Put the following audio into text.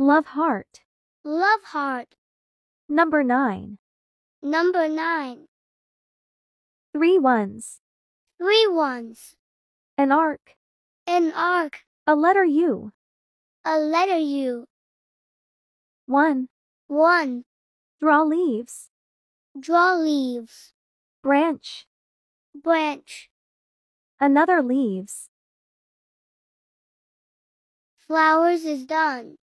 Love heart. Love heart. Number 9. Number 9. Three ones. Three ones. An arc. An arc. A letter U. A letter U. 1. 1. Draw leaves. Draw leaves. Branch. Branch. Another leaves. Flowers is done.